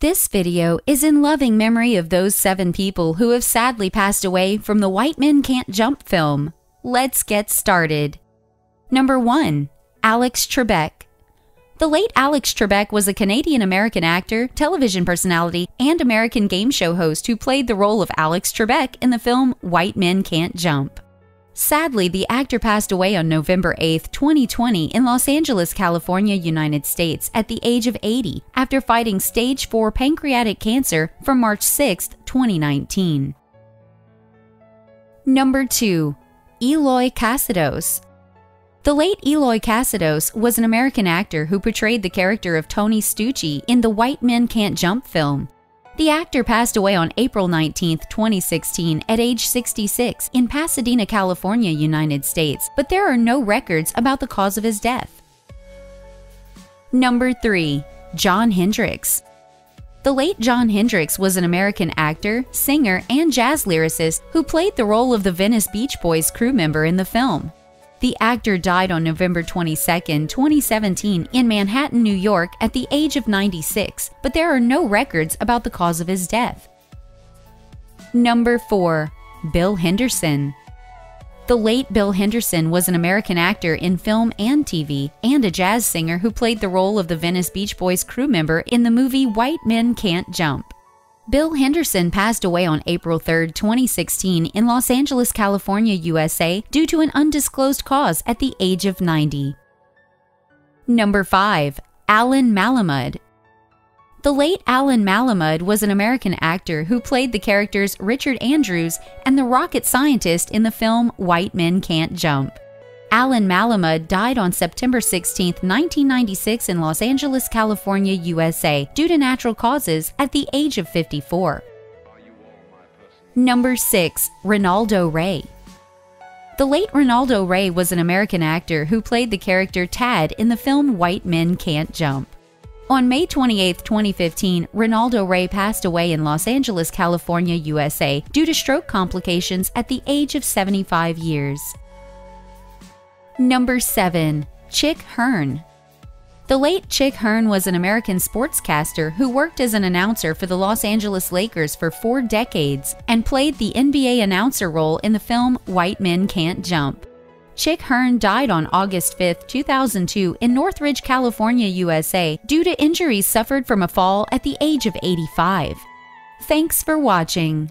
This video is in loving memory of those seven people who have sadly passed away from the White Men Can't Jump film. Let's get started. Number 1. Alex Trebek. The late Alex Trebek was a Canadian American actor, television personality, and American game show host who played the role of Alex Trebek in the film White Men Can't Jump. Sadly, the actor passed away on November 8, 2020, in Los Angeles, California, United States, at the age of 80 after fighting stage 4 pancreatic cancer from March 6, 2019. Number 2. Eloy Casados. The late Eloy Casados was an American actor who portrayed the character of Tony Stucci in the White Men Can't Jump film. The actor passed away on April 19, 2016, at age 66 in Pasadena, California, United States, but there are no records about the cause of his death. Number 3. Jon Hendricks. The late Jon Hendricks was an American actor, singer, and jazz lyricist who played the role of the Venice Beach Boys crew member in the film. The actor died on November 22, 2017, in Manhattan, New York, at the age of 96, but there are no records about the cause of his death. Number 4. Bill Henderson. The late Bill Henderson was an American actor in film and TV, and a jazz singer who played the role of the Venice Beach Boys crew member in the movie White Men Can't Jump. Bill Henderson passed away on April 3, 2016, in Los Angeles, California, USA, due to an undisclosed cause at the age of 90. Number 5. Allan Malamud. The late Allan Malamud was an American actor who played the characters Richard Andrews and the rocket scientist in the film White Men Can't Jump. Allan Malamud died on September 16, 1996 in Los Angeles, California, USA, due to natural causes at the age of 54. Number 6. Reynaldo Rey The late Reynaldo Rey was an American actor who played the character Tad in the film White Men Can't Jump. On May 28, 2015, Reynaldo Rey passed away in Los Angeles, California, USA, due to stroke complications at the age of 75 years. Number 7. Chick Hearn. The late Chick Hearn was an American sportscaster who worked as an announcer for the Los Angeles Lakers for four decades and played the NBA announcer role in the film White Men Can't Jump. Chick Hearn died on August 5, 2002, in Northridge, California, USA, due to injuries suffered from a fall at the age of 85. Thanks for watching.